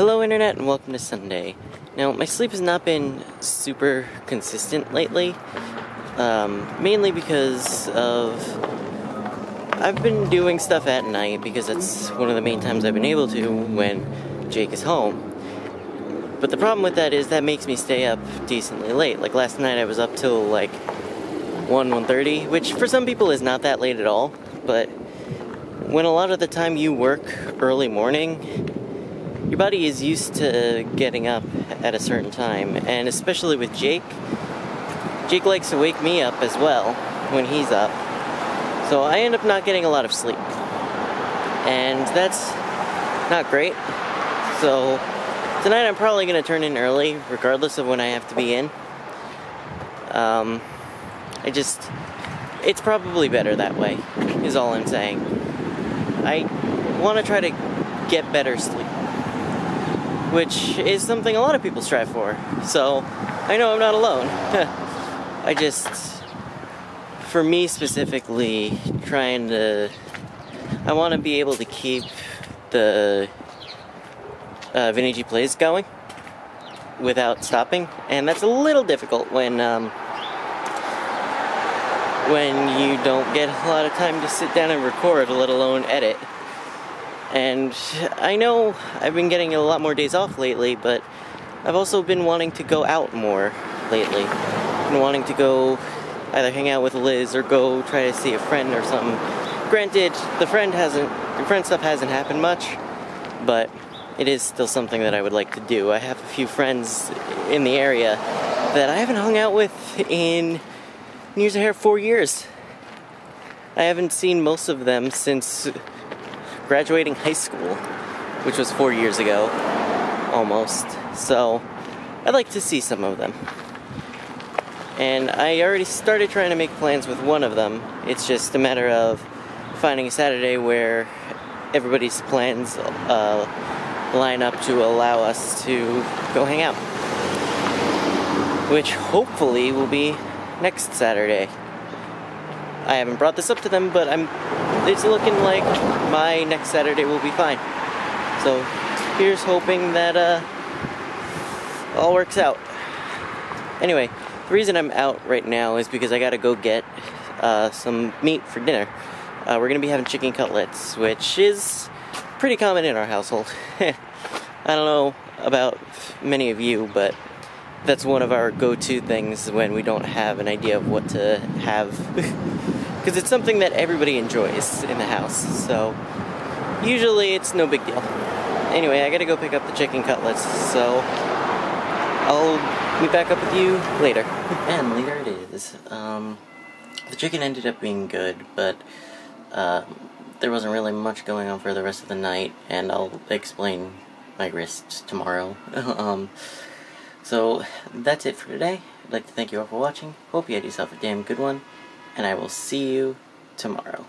Hello, Internet, and welcome to Sunday. Now, my sleep has not been super consistent lately, um, mainly because of. I've been doing stuff at night because that's one of the main times I've been able to when Jake is home. But the problem with that is that makes me stay up decently late. Like last night I was up till like 1 1:30, which for some people is not that late at all, but when a lot of the time you work early morning, your body is used to getting up at a certain time, and especially with Jake, Jake likes to wake me up as well when he's up. So I end up not getting a lot of sleep. And that's not great. So tonight I'm probably going to turn in early, regardless of when I have to be in. Um, I just, it's probably better that way, is all I'm saying. I want to try to get better sleep which is something a lot of people strive for. So I know I'm not alone. I just, for me specifically, trying to, I want to be able to keep the uh, Vinny plays going without stopping, and that's a little difficult when um, when you don't get a lot of time to sit down and record, let alone edit. And I know I've been getting a lot more days off lately, but I've also been wanting to go out more lately. Been wanting to go either hang out with Liz or go try to see a friend or something. Granted, the friend hasn't, the friend stuff hasn't happened much, but it is still something that I would like to do. I have a few friends in the area that I haven't hung out with in years of hair four years. I haven't seen most of them since graduating high school, which was four years ago, almost. So I'd like to see some of them. And I already started trying to make plans with one of them. It's just a matter of finding a Saturday where everybody's plans uh, line up to allow us to go hang out. Which hopefully will be next Saturday. I haven't brought this up to them, but I'm it's looking like my next Saturday will be fine. So here's hoping that uh, all works out. Anyway, the reason I'm out right now is because I gotta go get uh, some meat for dinner. Uh, we're gonna be having chicken cutlets, which is pretty common in our household. I don't know about many of you, but that's one of our go-to things when we don't have an idea of what to have because it's something that everybody enjoys in the house so usually it's no big deal anyway I gotta go pick up the chicken cutlets so I'll meet back up with you later and later it is um, the chicken ended up being good but uh, there wasn't really much going on for the rest of the night and I'll explain my wrist tomorrow um, so that's it for today. I'd like to thank you all for watching. Hope you had yourself a damn good one. And I will see you tomorrow.